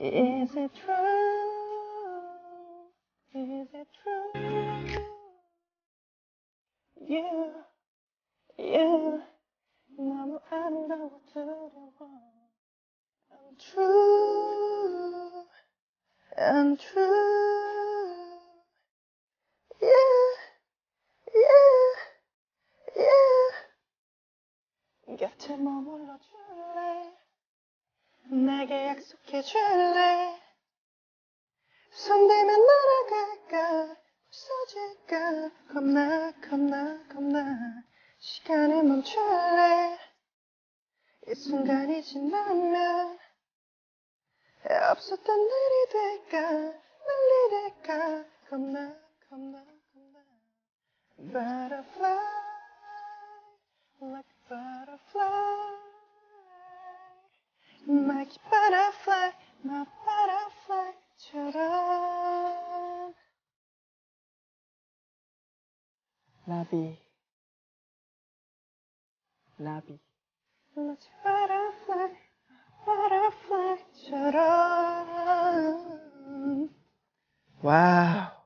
Is it true? Is it true? You, you, 너무 아름다워 두려워. I'm true, I'm true. Yeah, yeah, yeah. 곁에 머물러 줄래? 내게 약속해 줄래? 손대면 날아갈까? 부서질까? 겁나, 겁나, 겁나. 시간을 멈출래? 이 순간이 지나면 없었던 날이 될까? 날이 될까? 겁나, 겁나, 겁나. Butterfly, My butterfly, my butterfly, children. Labi. Labi. My butterfly, my butterfly, children. Wow.